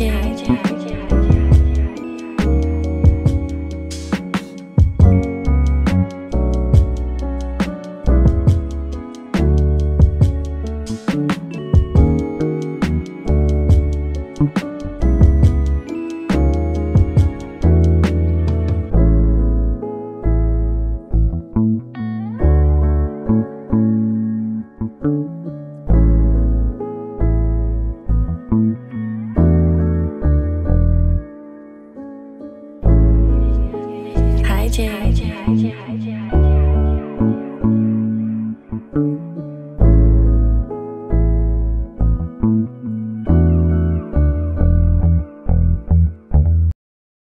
Yeah. 谢谢海。